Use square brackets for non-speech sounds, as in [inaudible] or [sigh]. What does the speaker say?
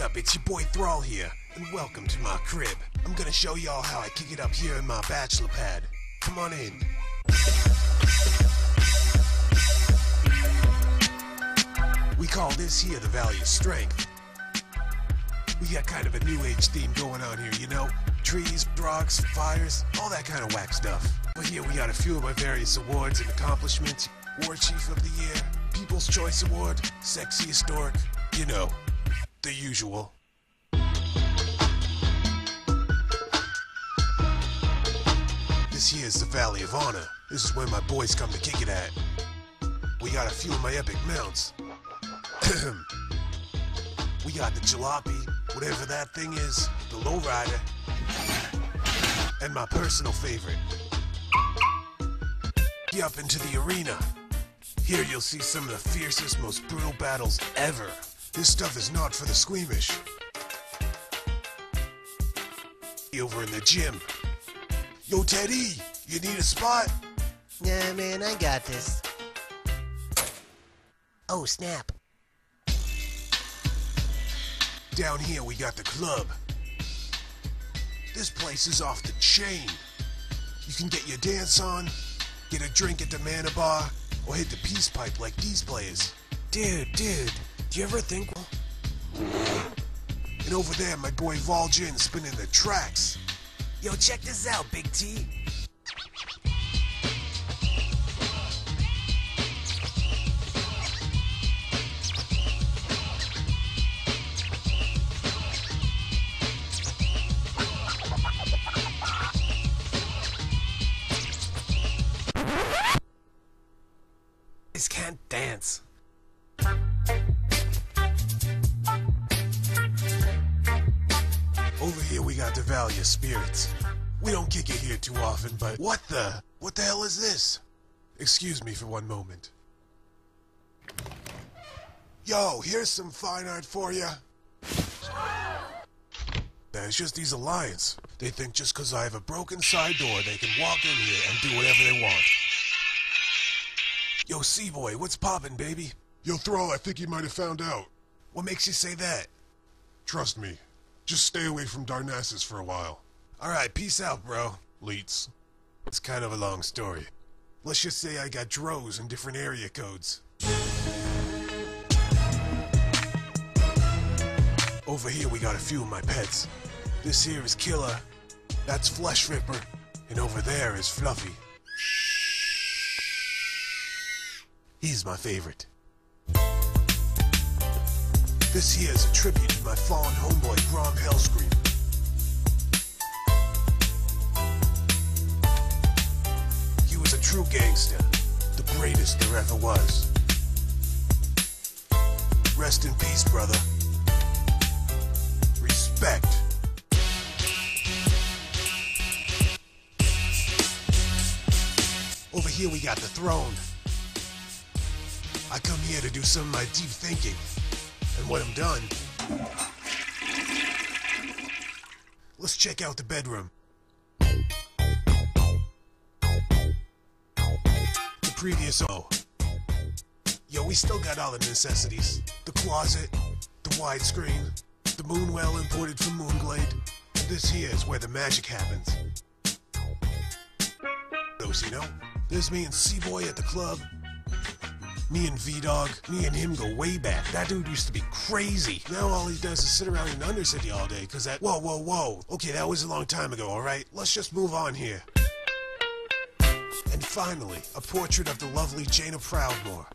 up? It's your boy Thrall here, and welcome to my crib. I'm gonna show y'all how I kick it up here in my bachelor pad. Come on in. We call this here the Valley of Strength. We got kind of a new age theme going on here, you know? Trees, rocks, fires, all that kind of whack stuff. But here we got a few of my various awards and accomplishments. War Chief of the Year, People's Choice Award, Sexy Historic, you know, the usual. This here is the Valley of Honor. This is where my boys come to kick it at. We got a few of my epic mounts. [clears throat] we got the jalopy, whatever that thing is, the lowrider, and my personal favorite. Get up into the arena. Here you'll see some of the fiercest, most brutal battles ever. This stuff is not for the squeamish. Over in the gym. Yo, Teddy, you need a spot? Nah, man, I got this. Oh, snap. Down here we got the club. This place is off the chain. You can get your dance on, get a drink at the Mana Bar, or hit the peace pipe like these players. Dude, dude, do you ever think... Well? And over there, my boy Vol'jin spinning the tracks. Yo, check this out, Big T. Can't dance. Over here we got the Valley of Spirits. We don't kick it here too often, but what the? What the hell is this? Excuse me for one moment. Yo, here's some fine art for ya. It's just these Alliance. They think just 'cause I have a broken side door, they can walk in here and do whatever they want. Yo, C-Boy, what's poppin', baby? Yo, Thrall, I think you might have found out. What makes you say that? Trust me. Just stay away from Darnassus for a while. Alright, peace out, bro. Leets. It's kind of a long story. Let's just say I got drows in different area codes. Over here we got a few of my pets. This here is Killer, that's Flesh Ripper, and over there is Fluffy. He's my favorite. This here is a tribute to my fallen homeboy Grom Hellscream. He was a true gangster, the greatest there ever was. Rest in peace, brother. Respect. Over here we got the throne. I come here to do some of my deep thinking. And when I'm done, let's check out the bedroom. The previous O. Yo, we still got all the necessities. The closet, the widescreen, the moon well imported from Moonglade. And this here is where the magic happens. Those, you know? There's me and C-Boy at the club. Me and V-Dog, me and him go way back. That dude used to be crazy. Now all he does is sit around in Undercity all day, cause that- Whoa, whoa, whoa. Okay, that was a long time ago, alright? Let's just move on here. And finally, a portrait of the lovely Jaina Proudmoore.